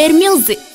Wonder Music.